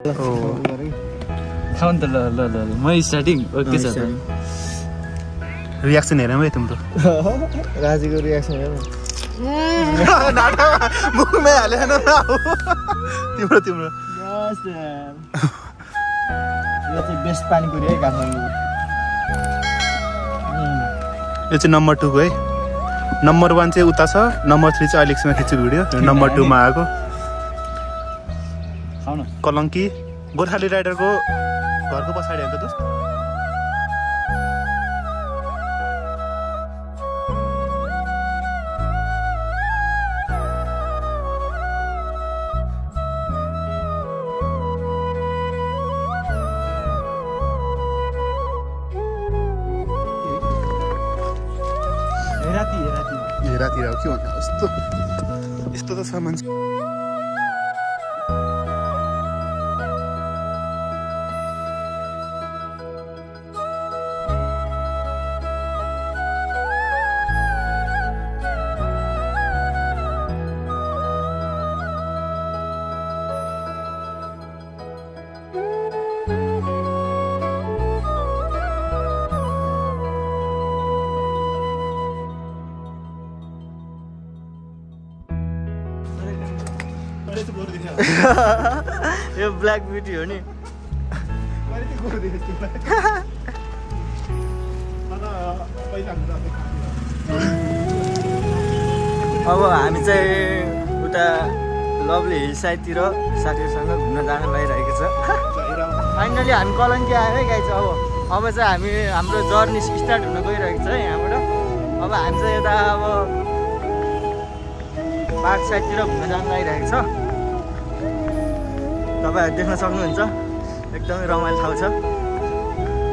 खाऊ नि त ल ल ल म स्टार्टिङ ओके छ रियाक्सन हेरौँ है तिम्रो राजीको रियाक्सन हेर मुखमै हालेन तिम्रो तिम्रो यो चाहिँ बेस्ट पानीपुरी है काठमाडौँ यो चाहिँ नम्बर टूको है नम्बर वान चाहिँ उता छ नम्बर थ्री चाहिँ अहिले एकछिनमा खिच्छु भिडियो नम्बर टूमा आएको कलङ्की गोर्खाली राइडरको घरको पछाडि अन्त दोस्त। राति राति ए राति अब के भन्नु यस्तो यस्तो त सामान छ यो ब्ल्याक ब्युटी हो नि। अब हामी चाहिँ उता लभली हिल साइडतिर साथीहरूसँग घुम्न जान लागिरहेको छ। फाइनली हामी कलङ्की आयो है गाई अब अब चाहिँ हामी हाम्रो जर्नी स्टार्ट हुन गइरहेको छ यहाँबाट। अब हामी चाहिँ यता अब पार्क साइडतिर घुम्न जान लागिरहेको छ। तपाईँहरू देख्न सक्नुहुन्छ। एकदमै रमाइलो ठाउँ छ।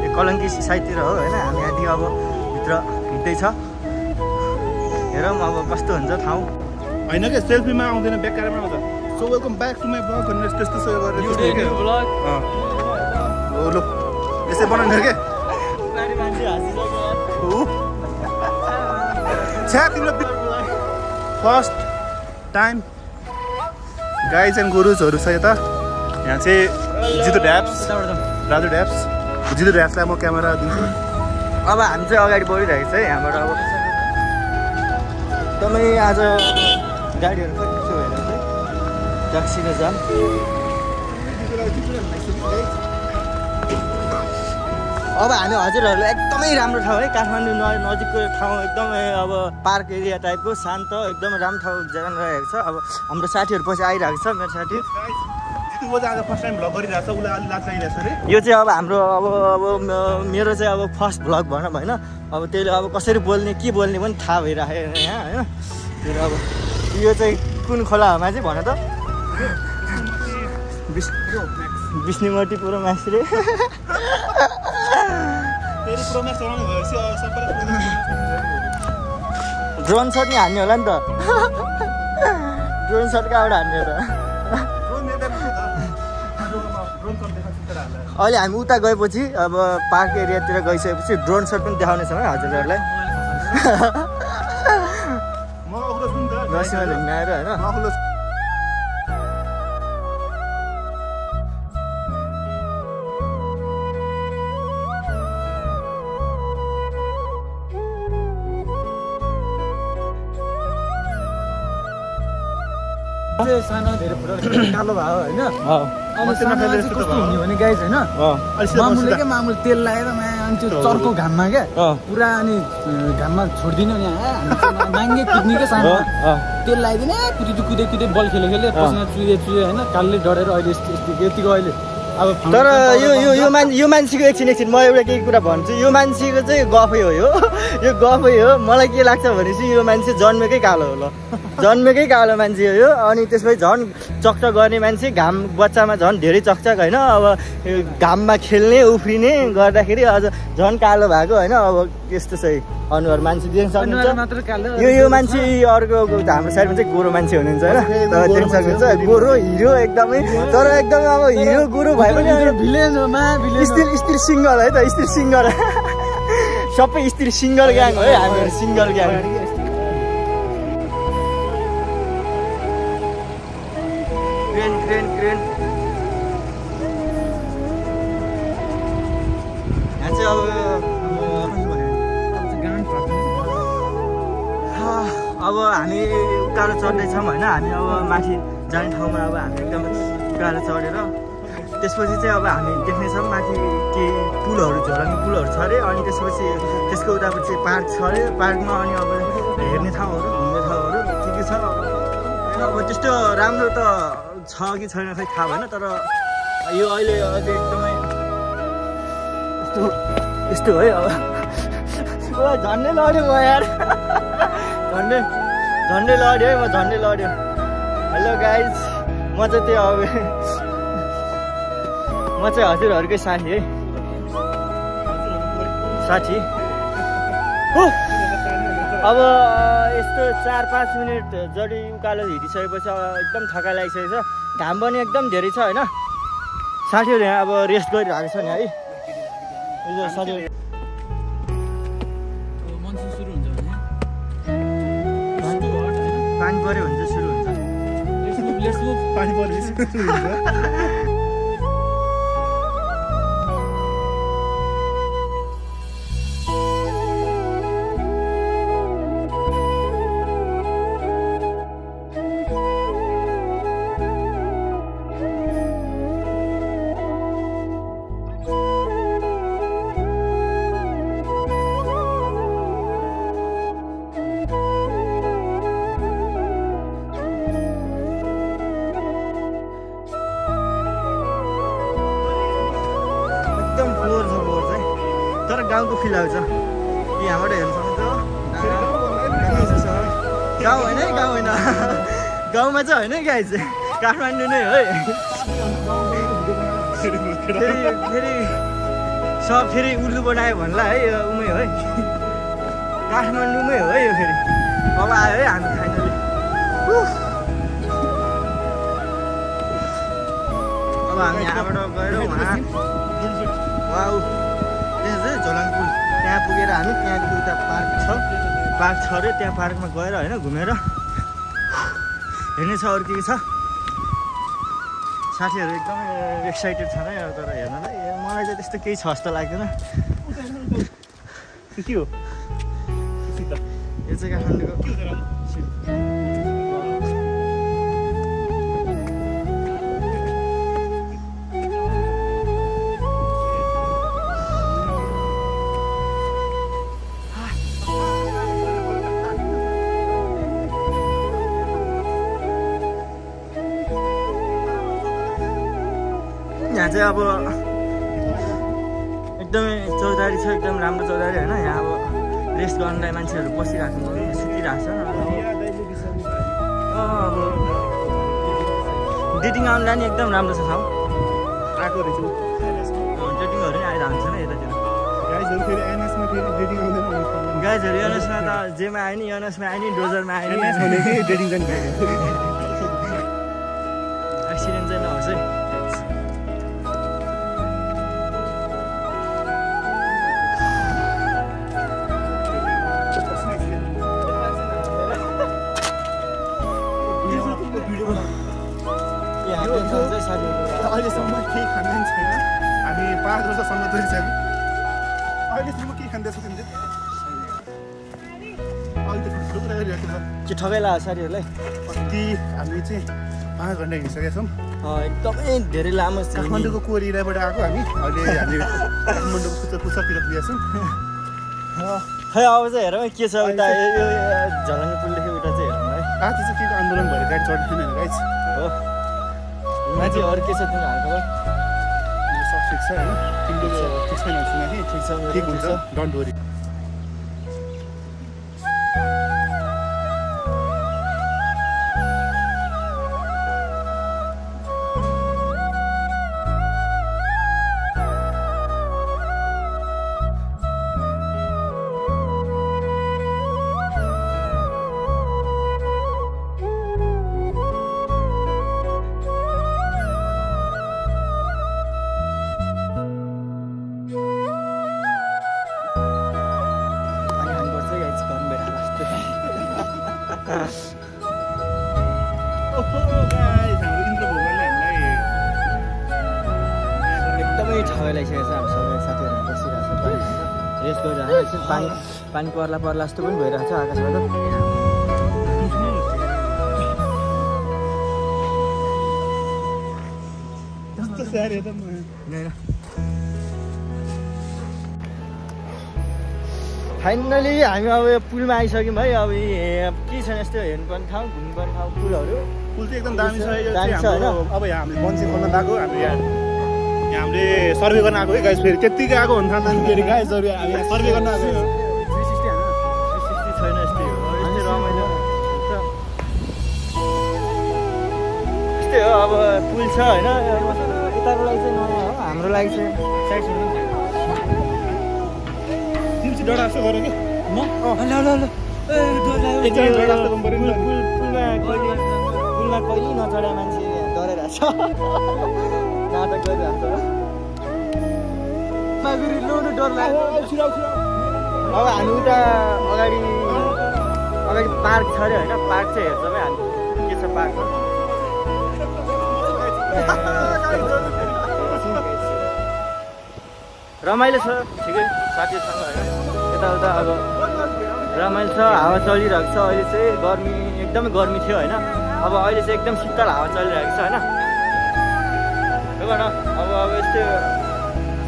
यो कलङ्की साइडतिर हो होइन? हामी यहाँदेखि अब भित्र हिँड्दैछ हेरौँ अब कस्तो हुन्छ ठाउँ। होइन क्या सेल्फीमा आउँदैन बेकारमा आउँछ। So welcome back to my blog भनेर त्यस्तो सो गरेर लो यसै बनाउने क्या छ्या फर्स्ट टाइम गाइज एन्ड गुरुजहरू छ यता। यहाँ चाहिँ जितु ड्याप्स राजु ड्याप्स जितु ड्याप्सलाई म क्यामेरा दिन्छु। अब हामी चाहिँ अगाडि बढिरहेको छ है यहाँबाट अब। एकदमै आज गाडीहरू चाहिँ ट्याक्सीको जाम। अब हामी हजुरहरूलाई एकदमै राम्रो ठाउँ है काठमाडौँ न नजिकको ठाउँ एकदमै अब पार्क एरिया टाइपको शान्त एकदमै राम्रो ठाउँ जान रहेको छ। अब हाम्रो साथीहरू पछि आइरहेको छ मेरो साथी। जितु बोझ आज फर्स्ट टाइम भ्लग गरिरहेको छ उसलाई अलिक लाज लागिरहेछ अरे यो चाहिँ अब हाम्रो अब अब मेरो चाहिँ अब फर्स्ट भ्लग भनौँ होइन? अब त्यसले अब कसरी बोल्ने के बोल्ने पनि थाहा भइरहेको यहाँ होइन? अब यो चाहिँ कुन खोलामा चाहिँ भन त? विष विष्णुमती पुरो अब सबै ड्रोन सट नि हान्ने होला नि त। ड्रोन सट कहाँबाट हान्ने त। अहिले हामी उता गएपछि अब पार्क एरियातिर गइसकेपछि ड्रोन सट पनि देखाउनेछौँ है हजुरहरूलाई। होइन। सानो धेरै कालो भयो होइन। हुने भने गाइस होइन मामुले। क्या मामुले तेल लगाएर माया अनि त्यो चर्को घाममा क्या? पुरा अनि घाममा छोडिदिनु नि नाङ्गे कुद्ने क्या सानो। तेल लगाइदिने कुदै कुदै कुदै बल खेले खेले पसिना चुहे चुहे होइन? कालले डढेर अहिले यतिको अहिले। अब तर यो यो यो मान्छे यो मान्छेको एकछिन एकछिन म एउटा केही कुरा भन्छु। यो मान्छेको चाहिँ गफै हो। यो यो गफै हो मलाई के लाग्छ भनेपछि यो मान्छे जन्मेकै कालो हो ल। जन्मेकै कालो मान्छे हो यो। अनि त्यसपछि झन् चकचक गर्ने मान्छे घाम बच्चामा झन् धेरै चकचक होइन? अब घाममा खेल्ने उफ्रिने गर्दाखेरि अझ झन् कालो भएको होइन? अब त्यस्तो चाहिँ अनुहार मान्छे देख्न सक्नुहुन्छ। यो यो मान्छे अर्को हाम्रो साइडमा चाहिँ गोरो मान्छे हुनुहुन्छ होइन? देख्न सक्नुहुन्छ। गोरो हिरो एकदमै। तर एकदमै अब हिरो गोरो भए स्टिल स्त्री सिङ्गर है त स्त्री सिङ्गर सबै स्त्री सिङ्गर ग्याङ हो है हामीहरू सिङ्गर ग्याङ चाहिँ अब अब हामी उकालो चढ्दैछौँ होइन हामी अब माथि जाने ठाउँमा अब हामी एकदम उकालो चढेर त्यसपछि चाहिँ अब हामी देख्नेछौँ माथि के पुलहरू झोलङ्गी पुलहरू छ अरे अनि त्यसपछि त्यसको उतापट्टि चाहिँ पार्क छ अरे पार्कमा अनि अब हेर्ने ठाउँहरू घुम्ने ठाउँहरू के के छ? अब त्यस्तो राम्रो त छ कि छैन खै थाहा भएन तर यो अहिले अहिले एकदमै यस्तो यस्तो है अब। झन्डै लड्यो म यार। झन्डै झन्डै लड्यो है म झन्डै लड्यो। हेलो गाइज म चाहिँ त्यो अब म चाहिँ हजुरहरूकै साथी है साथी हो अब यस्तो चार पाँच मिनट जडी उकालो हिँडिसकेपछि एकदम थकाइ लागिसकेको छ घाम पनि एकदम धेरै छ होइन साथीहरू यहाँ अब रेस्ट गरिरहेको छ नि है साथीहरू पानी पऱ्यो भने चाहिँ सुरु हुन्छ गाउँको फिल आउँछ यहाँबाट हेर्नु सक्नुहुन्छ गाउँ होइन है गाउँ होइन गाउँमा चाहिँ होइन गाई चाहिँ काठमाडौँ नै हो फेरि फेरि सब फेरि उल्लु बनायो भन्ला है यो उमै हो है काठमाडौँमै हो है यो फेरि अब आयो है हामी फाइनली अब हामी यहाँबाट गएर उहाँ त्यहाँ चाहिँ त्यहाँ पुगेर हामी त्यहाँदेखि उता पार्क छ। पार्क छ अरे त्यहाँ पार्कमा गएर होइन घुमेर। हेर्ने छ अरू के के छ? साथीहरू एकदमै एक्साइटेड छन् है तर हेर्नलाई मलाई चाहिँ त्यस्तो केही छ जस्तो लाग्दैन। के हो? यो चाहिँ काठमाडौँको चाहिँ अब एकदमै चौतारी छ एकदम राम्रो चौतारी होइन। यहाँ अब रेस्ट गर्नलाई मान्छेहरू बसिरहेको छ सुतिरहेको छ। अब डेटिङ आउनुलाई नि एकदम राम्रो छ ठाउँ। आएको रहेछु। डेटिङहरू नि आइरहन्छ नि यतातिर गाइजहरू एनएसमा त जेमा आयो नि यनसमा आयो नि डोजरमा आयो नि। के ठगै लाग्यो साथीहरूलाई अस्ति हामी चाहिँ पाँच घन्टा हिँडिसकेका छौँ। एकदमै धेरै लामो काठमाडौँको कोर एरियाबाट आएको हामी। अहिले हामी काठमाडौँको पुच्चा पुच्चातिर पुगेका छौँ। खै अब चाहिँ हेरौँ है के छ उता? झलङ्गे पुलदेखि उता चाहिँ हेरौँ है आज चाहिँ के को आन्दोलन भएर गाडी चढ्दैन गाइज हो। माथि अरू के छ तिम्रो हालखबर? यो सब ठिक छ होइन? तिम्रो ठिक छैन सुना कि ठिक छ। ठिक हुन्छ। डन्ट वरी पानी पानी पर्ला पर्ला जस्तो पनि भइरहेको छ आकाशबाट। फाइनली हामी अब यो पुलमा आइसक्यौँ है अब के छ यस्तो हेर्नुपर्ने ठाउँ घुम्नुपर्ने ठाउँ पुलहरू? पुल चाहिँ एकदम दामी छ होइन? अब यहाँ हामीले बन्सी खोल्न गएको हामीले यहाँ यहाँ हामीले सर्वे गर्न आएको। है गाइस फेरि त्यत्तिकै आएको हुन थाल्दा नि फेरि गाइसहरू हामी सर्वे गर्न आएको। अब पुल छ होइन? यताको लागि चाहिँ नयाँ हो। हाम्रो लागि चाहिँ साइड सुन्नु तिमी चाहिँ डरा जस्तो कि? म? ल ल ल। पुलमा कहिले नचढा मान्छे डराइरहेको छ। नाटक गरिरहेको छ। डर लाग्यो अब हामी उता अगाडि अगाडि पार्क छ अरे होइन? पार्क चाहिँ हेर्छौँ हामी। के छ पार्क रमाइलो छ। ठिकै साथीहरूसँग होइन यताउता अब रमाइलो छ हावा चलिरहेको छ। अहिले चाहिँ गर्मी एकदमै गर्मी थियो होइन? अब अहिले चाहिँ एकदम शीतल हावा चलिरहेको छ होइन? न अब अब यस्तो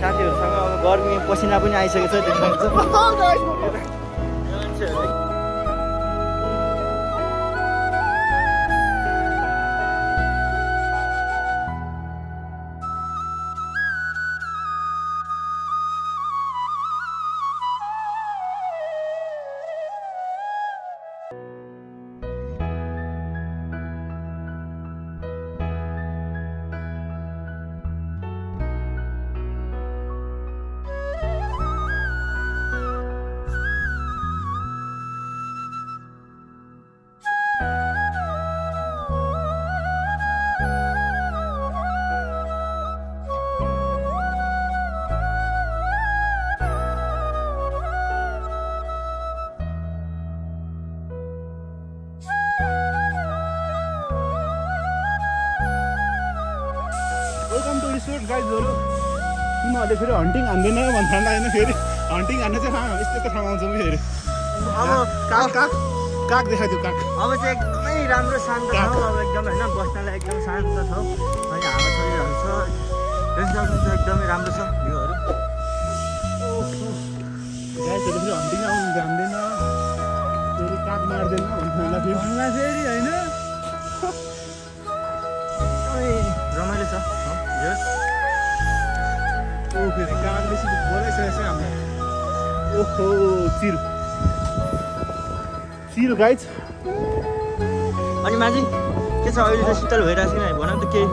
साथीहरूसँग अब गर्मी पसिना पनि आइसकेको छ तिमीहरूले फेरि हन्टिङ हान्दैन भन्नु थाल्दा होइन फेरि। हन्टिङ हान्ने चाहिँ हाँ यस्तो यस्तो ठाउँ आउँछौँ फेरि। अब काग काग काग देखाइदियो काग। अब चाहिँ एकदमै राम्रो शान्त ठाउँ अब एकदम होइन बस्नलाई एकदम शान्त ठाउँ। अनि हावा चलिरहेको छ। रेस्टुरेन्ट चाहिँ एकदमै राम्रो छ भ्यूहरू। गाइजहरू फेरि हन्टिङ आउनु जान्दैन। फेरि काग मार्दैन भन्नु फेरि। फेरि होइन। रमाइलो छ। ओहो चिर चिर गाइज अनि माझी के छ अहिले चाहिँ शीतल भइरहेको छ कि भन त केही।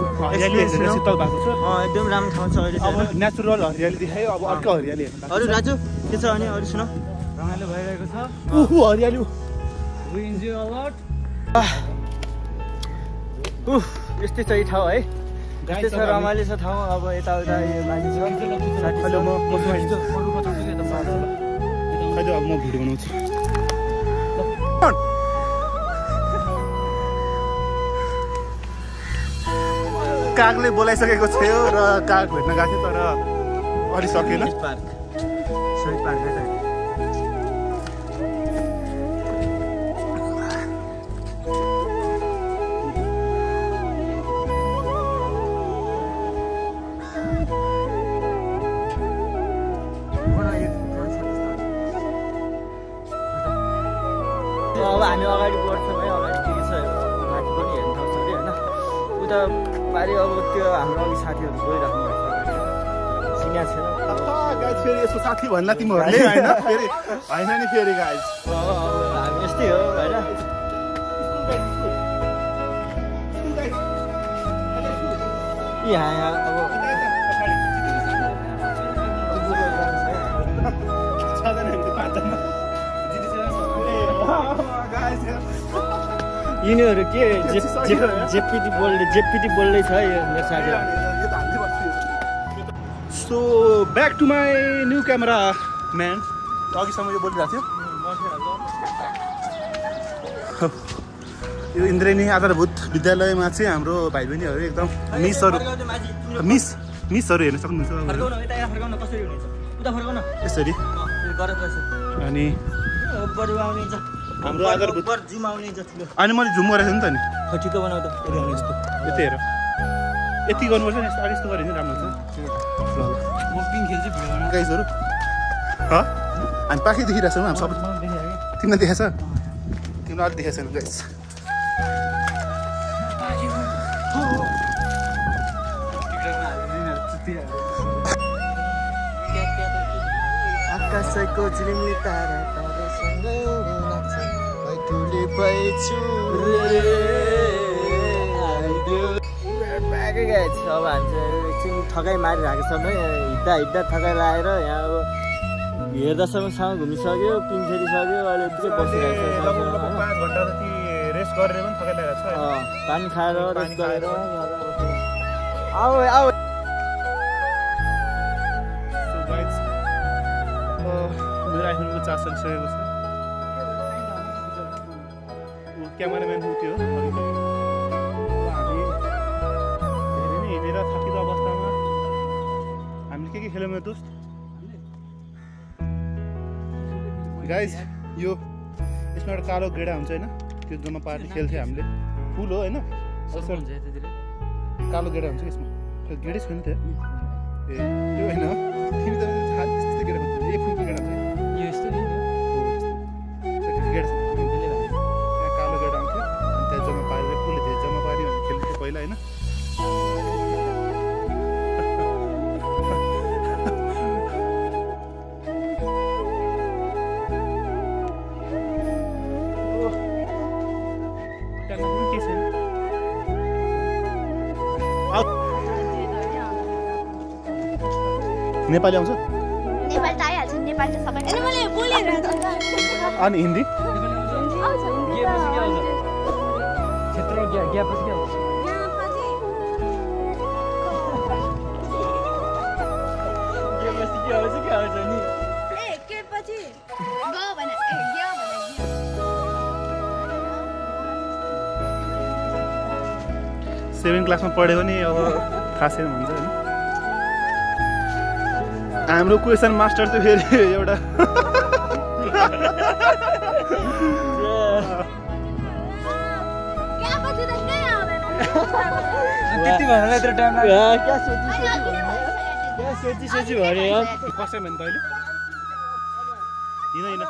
शीतल भएको छ अँ एकदम राम्रो ठाउँ छ अहिले अब? नेचुरल हरियाली देखायो अब अर्को हरियाली हेर्नु अरू राजु के छ अनि अरू सुन रमाइलो भइरहेको छ ओहो हरियाली इन्जोय अलट उफ यस्तै छ यी ठाउँ है गाइज यस्तै छ रमाइलो छ ठाउँ। अब यताउता यो माथि छ। हेलो म मसँग अरूको खै अब म भिडियो बनाउँछु। कागले बोलाइसकेको थियो र काग भेट्न गएको थियो तर अलि सकेन पार्क। पार्क साथी भन्ला तिमीहरूले होइन फेरि होइन नि फेरि गाइज अब हामी यस्तै हो होइन यहाँ यहाँ अब यिनीहरू के जेपिटी बोल्दै जेपिटी बोल्दै छ यो मेरो साथीहरू so back to my new camera man अघिसम्म यो बोलिरहेको थियो। यो इन्द्रेणी आधारभूत विद्यालयमा चाहिँ हाम्रो भाइ बहिनीहरू एकदम मिसहरू मिस मिसहरू हेर्न सक्नुहुन्छ। फर्काउन यता यहाँ फर्काउन कसरी हुनेछ? उता फर्काउ न यसरी अनि हाम्रो आधारभूत। अनि मैले झुम गरेको छु नि त नि। यतै हेर। यति गर्नुपर्छ नि यस्तो अलिक यस्तो गऱ्यो भने राम्रो हुन्छ गाइजहरू। ह? हामी पाखै देखिरहेको छौँ हामी सबै तिमीलाई देखाएको छ? तिमीलाई अलिक देखाएको छैन गाइस आकाशको झिलिमिली तारा तारासँग नाच्छ पैछु बाँकै गएको छ अब हामी चाहिँ एकछिन ठगाइ मारिरहेको छ है। हिँड्दा हिँड्दा ठगाइ लगाएर यहाँ अब हेर्दासम्मसँग घुमिसक्यो पिङ खेलिसक्यो अहिले यतिकै बसिरहेको छ पनि खाएर रेस्ट गरेर। आऊ आऊ। मेरो आइफोनको चार्ज सकिसकेको छ। क्यामेराम्यान ऊ खेल्यौँ मेरो दोस्त। गाइज यो यसमा एउटा कालो गेडा हुन्छ होइन? त्यो जम्मा पार्टी खेल्थ्यो हामीले। फुल हो होइन? कालो गेडा हुन्छ यसमा। गेडै छैन त्यो। ए। नेपाली आउँछ? नेपाल त आइहाल्छ नेपाल त सबै। अनि मैले बोलिरहेको छु अनि हिन्दी? आउँछ ग्यापछि के आउँछ? क्षेत्र ग्या ग्यापछि के आउँछ? के आउँछ के आउँछ नि? ए के पछि? ग भने ए ग्या भने सेभेन क्लासमा पढ्यो भने अब थाहा छैन भन्छ होइन हाम्रो क्वेसन मास्टर चाहिँ फेरि एउटा सोची भन्यो? कसै भने त अहिले? हिँड हिँड।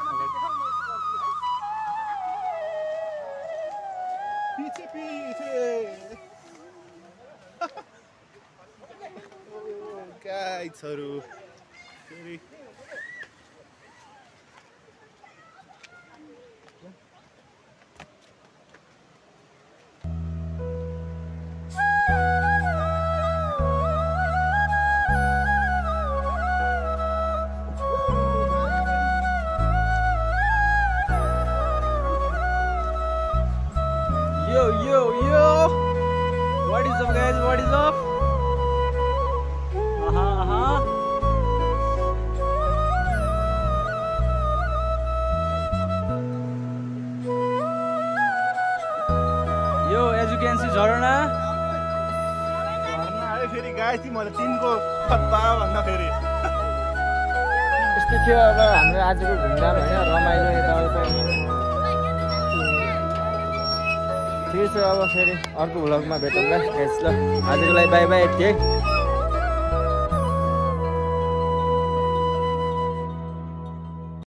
अगाडि। पछि थिएँ मैले तिनको खत्ता भन्दा फेरि। यस्तो थियो अब हाम्रो आजको घुमघाम होइन रमाइलो यताउता ठिकै छ अब फेरि अर्को भ्लगमा भेटौँला ल। आजको लागि बाई बाई यति है